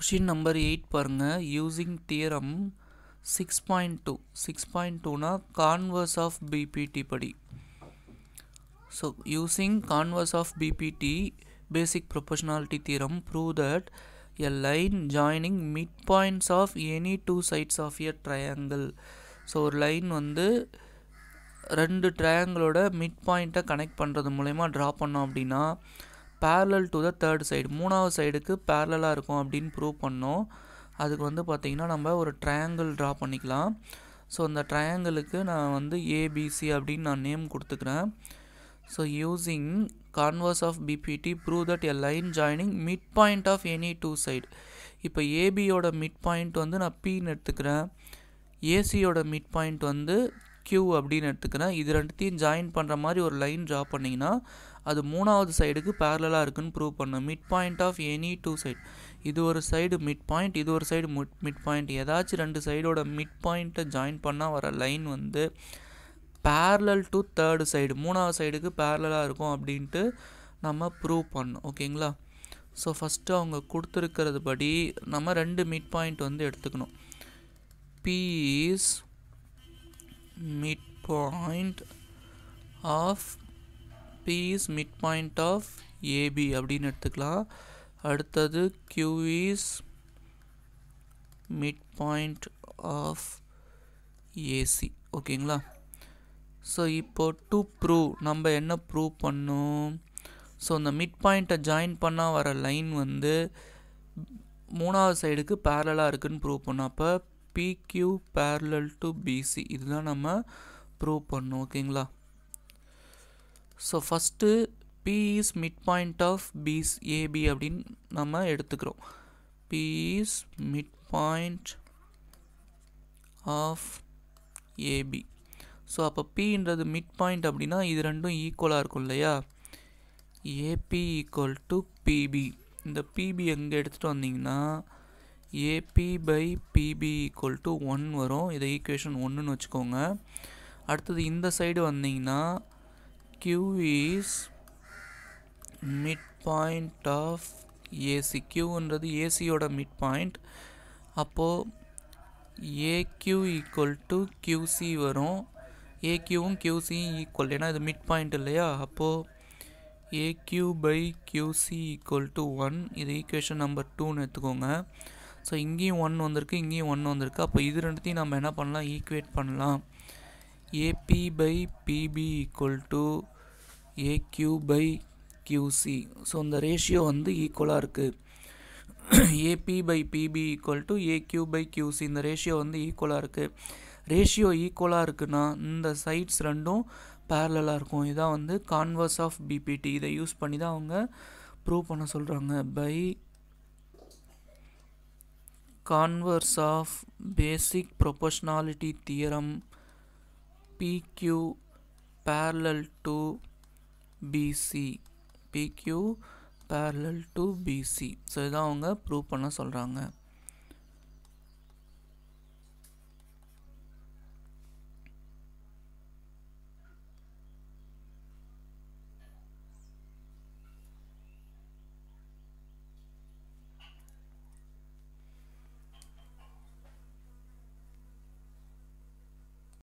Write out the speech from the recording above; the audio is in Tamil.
கொஷின் நம்பர் எயிட் பாருங்கள் using theorem six point two six point டூனா கான்வர்ஸ் ஆஃப் பிபிடி படி. So using converse of BPT basic proportionality theorem prove that a line joining mid points of any two sides of a triangle so ஒரு லைன் வந்து ரெண்டு ட்ரையாங்கிளோட மிட் பாயிண்ட்டை கனெக்ட் பண்ணுறது மூலயமா ட்ரா பண்ணோம் அப்படின்னா parallel to the third side மூணாவது சைடுக்கு பேரலாக இருக்கும் அப்படின்னு ப்ரூவ் பண்ணோம். அதுக்கு வந்து பார்த்திங்கன்னா நம்ம ஒரு ட்ரையாங்கிள் ட்ரா பண்ணிக்கலாம். ஸோ அந்த ட்ரையாங்கிளுக்கு நான் வந்து ஏபிசி அப்படின்னு நான் நேம் கொடுத்துக்கிறேன். So using converse of BPT prove that a line joining mid point of any two side இப்போ ஏபியோட மிட் பாயிண்ட் வந்து நான் பின்னு எடுத்துக்கிறேன். ஏசியோட மிட் பாயிண்ட் வந்து கியூ அப்படின்னு எடுத்துக்கிறேன். இது ரெண்டுத்தையும் ஜாயின் பண்ணுற மாதிரி ஒரு லைன் ட்ரா பண்ணிங்கன்னா அது மூணாவது சைடுக்கு பேரலாக இருக்குன்னு ப்ரூவ் பண்ணும். Mid point of any two side இது ஒரு சைடு மிட் பாயிண்ட் இது ஒரு சைடு மிட் மிட் பாயிண்ட் ஏதாச்சும் ரெண்டு சைடோட மிட் பாயிண்ட்டை ஜாயின் பண்ணால் வர லைன் வந்து பேரலல் டு தேர்டு சைடு மூணாவது சைடுக்கு பேரலாக இருக்கும் அப்படின்ட்டு நம்ம ப்ரூவ் பண்ணோம். ஓகேங்களா? ஸோ ஃபஸ்ட்டு அவங்க கொடுத்துருக்கிறது படி நம்ம ரெண்டு மிட் பாயிண்ட் வந்து எடுத்துக்கணும். Please mid point of of P is midpoint of AB அப்படின்னு எடுத்துக்கலாம். அடுத்தது Q is midpoint of AC ஓகேங்களா? ஸோ இப்போது டு ப்ரூவ் நம்ம என்ன ப்ரூவ் பண்ணோம்? ஸோ அந்த மிட் பாயிண்ட்டை ஜாயின் பண்ணால் வர லைன் வந்து மூணாவது சைடுக்கு பேரலாக இருக்குன்னு ப்ரூவ் பண்ணோம். அப்போ PQ parallel to BC இதுதான் நம்ம ப்ரூவ் பண்ணோம். ஓகேங்களா? So first P is mid point of பிஸ் ஏபி அப்படின்னு நம்ம எடுத்துக்கிறோம். P is mid point of AB so அப்போ பின்றது மிட் பாயிண்ட் அப்படின்னா இது ரெண்டும் ஈக்குவலாக இருக்கும் இல்லையா? ஏபி ஈக்குவல் டு பிபி இந்த பிபி எங்கே எடுத்துகிட்டு வந்தீங்கன்னா AB by PB equal to one வரும். இதை ஈக்குவேஷன் ஒன்றுன்னு வச்சுக்கோங்க. அடுத்தது இந்த சைடு வந்தீங்கன்னா Q is mid point of AC கியூன்றது ஏசியோட மிட் பாயிண்ட் அப்போது ஏக்யூ ஈக்குவல் டு கியூசி வரும். ஏக்யூவும் கியூசியும் ஈக்குவல் ஏன்னா இது மிட் பாயிண்ட் இல்லையா அப்போது AQ by QC equal to one இது ஈக்குவேஷன் நம்பர் டூன்னு எடுத்துக்கோங்க. ஸோ இங்கேயும் ஒன் வந்திருக்கு இங்கேயும் ஒன் வந்திருக்கு. அப்போ இது ரெண்டுத்தையும் நம்ம என்ன பண்ணலாம்? ஈக்குவேட் பண்ணலாம். AB by PB equal to AQ by QC so இந்த ரேஷியோ வந்து ஈக்குவலாக இருக்குது AB by PB equal to AQ by QC இந்த ரேஷியோ வந்து ஈக்குவலாக இருக்குது ரேஷியோ ஈக்குவலாக இருக்குன்னா இந்த சைட்ஸ் ரெண்டும் பேரலாக இருக்கும். இதான் வந்து கான்வர்ஸ் ஆஃப் பிபிடி இதை யூஸ் பண்ணி தான் அவங்க ப்ரூவ் பண்ண சொல்கிறாங்க by converse of basic proportionality theorem PQ parallel to BC PQ parallel to BC so இதான் அவங்க ப்ரூவ் பண்ண சொல்கிறாங்க